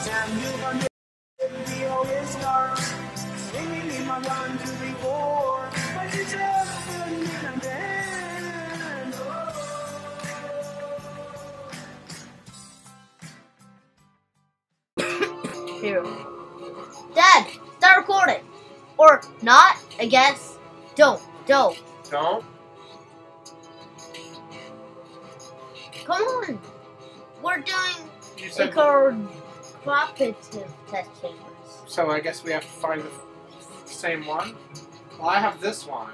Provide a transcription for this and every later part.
Samuel Van the oldest star, singing in my one, oh. two, three, four. But it's a and then. Here. Dad, start recording. Or not, I guess. Don't, don't. Don't. Come on. We're doing You said. Cooperative test chambers. So I guess we have to find the same one. Well, I have this one.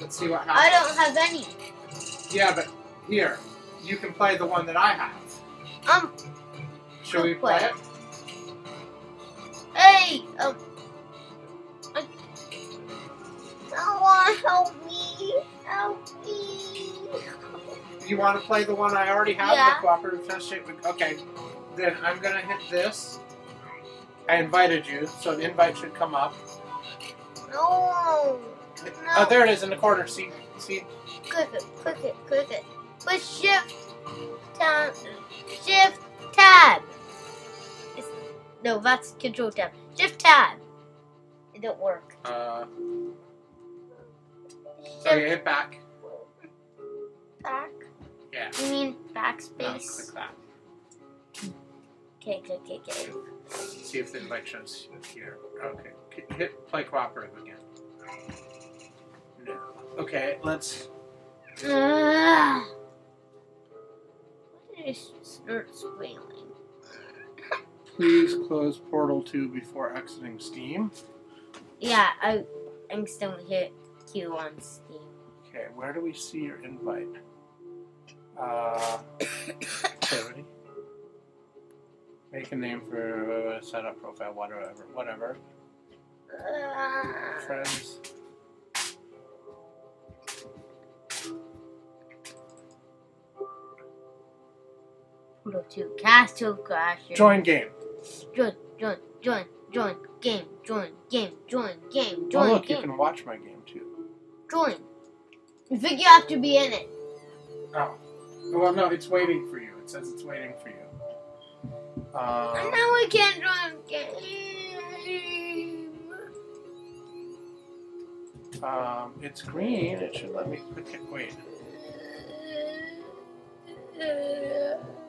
Let's see what happens. I don't have any. Yeah, but here, you can play the one that I have. Um, Should we play play. it? hey, um, I, someone help me, help me. You want to play the one I already have? Yeah. The cooperative test shape. Okay. Then I'm gonna hit this. I invited you, so the invite should come up. No, no. Oh, there it is in the corner. See, see. Click it, click it, click it. Push shift, tab, shift, tab. It's, no, that's control tab. Shift tab. It don't work. Uh, Shift okay, hit back. back. Yeah. You mean No, backspace? click that. Okay, okay, okay, okay. See if the invite shows here. Okay. Hit play cooperative again. No. Okay, let's. What did it start squealing? Please close Portal 2 before exiting Steam. Yeah, I instantly hit Q on Steam. Okay, where do we see your invite? Uh. Make a name for uh, setup profile, whatever, whatever. Ugh. Friends. Go to Castle Crasher. Join game. join, join, join, join, game, join, game, join, game, Oh join, look, you can watch my game too. join. You think you have to be in it. Oh. Well, no, it's waiting for you. It says it's waiting for you. And Um, now we can't game. um, it's green. It should let me click it. Wait.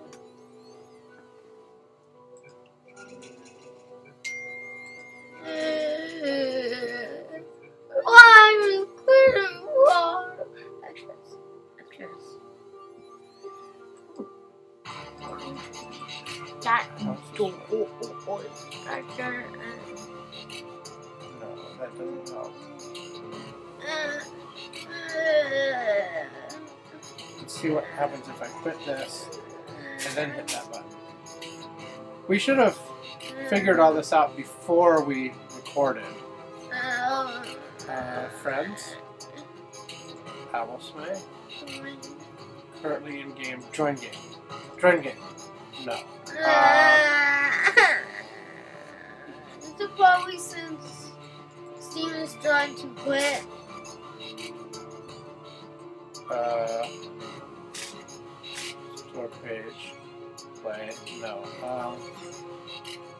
see what happens if I quit this and then hit that button. We should have figured all this out before we recorded. Uh, friends, Paddlesway, currently in game. Join game. Join game. No. So probably since Steven is trying to quit. Uh, store page. Play. No. Um,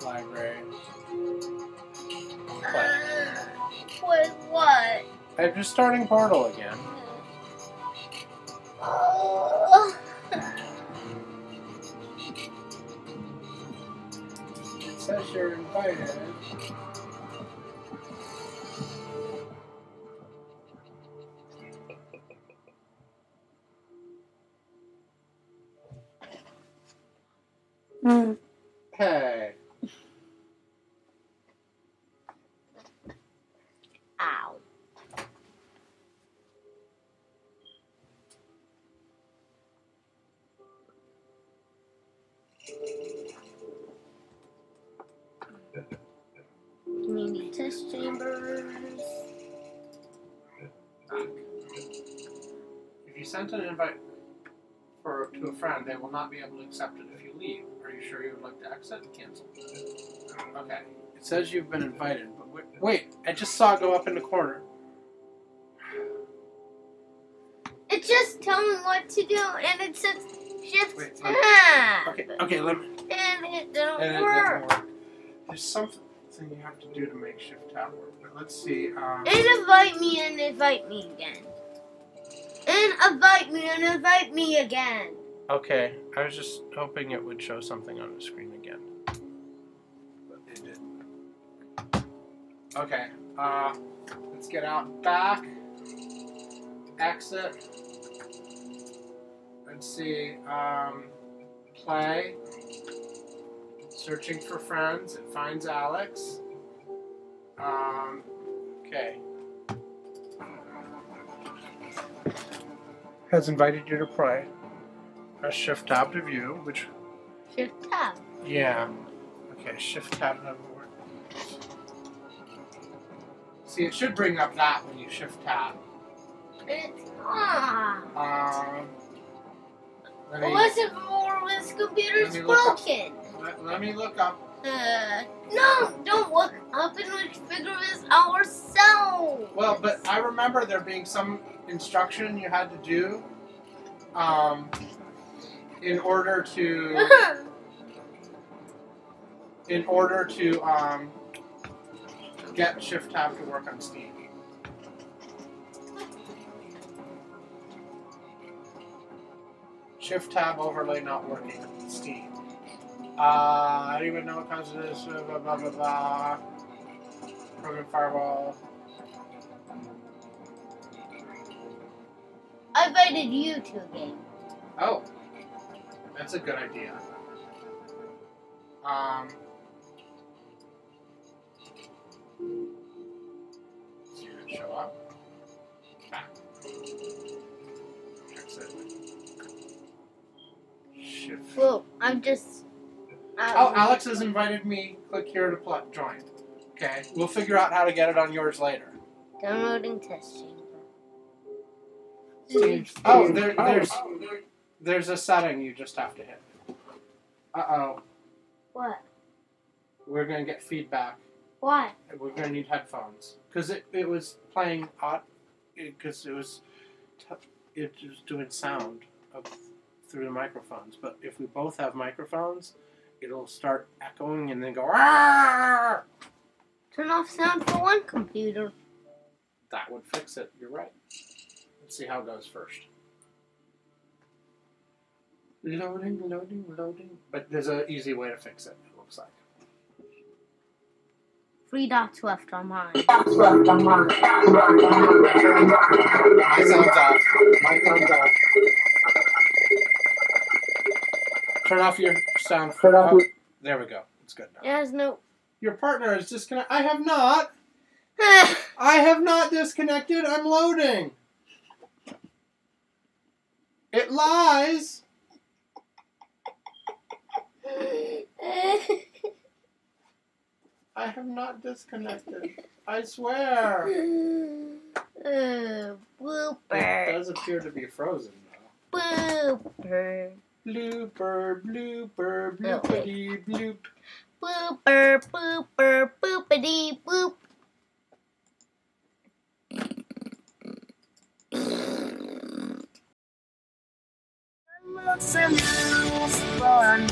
library. Play. Quit what? I'm just starting Portal again. Oh. It says you're invited. Mm. Hey. Ow. Community test chambers. If you sent an invite for to a friend, they will not be able to accept it if you leave. Are you sure you would like to exit and cancel? Okay. It says you've been invited, but wait, wait I just saw it go up in the corner. It just tell me what to do, and it says shift Wait, tab. Okay, okay, let me. And it didn't and work. didn't work. There's something you have to do to make shift tab work. But let's see. Um, And invite me and invite me again. And invite me and invite me again. Okay, I was just hoping it would show something on the screen again, but it didn't. Okay, uh, let's get out back. Exit. Let's see. Um, play. Searching for friends. It finds Alex. Um, okay. Has invited you to play. Press Shift Tab to view, which Shift tab. yeah. Okay, Shift Tab doesn't work. See, it should bring up that when you Shift Tab. It's ah. Um, let me, Unless if more this computer's me up- broken. let, let me look up. Uh, no, don't look up and let's figure this ourselves. Well, but I remember there being some instruction you had to do um, in order to in order to um, get Shift Tab to work on Steam. Shift Tab overlay not working on Steam. Uh, I don't even know what causes this. Blah blah blah blah. blah. Program firewall. I invited you to a game. Oh, that's a good idea. Um, show up. Back. Shift. Well, I'm just. uh, Oh, Alex has invited me. Click here to pl- join. Okay, we'll figure out how to get it on yours later. Downloading test chamber. Steam. Oh, there, there's a setting you just have to hit. Uh oh, What? we're gonna get feedback. Why? We're gonna need headphones because it, it was playing hot because it, was t- it was doing sound of, through the microphones. But if we both have microphones, it'll start echoing and then go. Turn off sound for one computer. That would fix it. You're right. Let's see how it goes first. Loading, loading, loading. But there's an easy way to fix it. It looks like. Three dots left on mine. My sound's off. My sound's off. Turn off your sound. Turn off oh, there we go. It's good now. It has no. Your partner is disconnected. I have not. I have not disconnected. I'm loading. It lies. I have not disconnected. I swear. uh, It does appear to be frozen though. Blooper. Blooper, blooper, No, wait. bloopity, bloop. Blooper, blooper, boopity, boop. Looks and feels fun.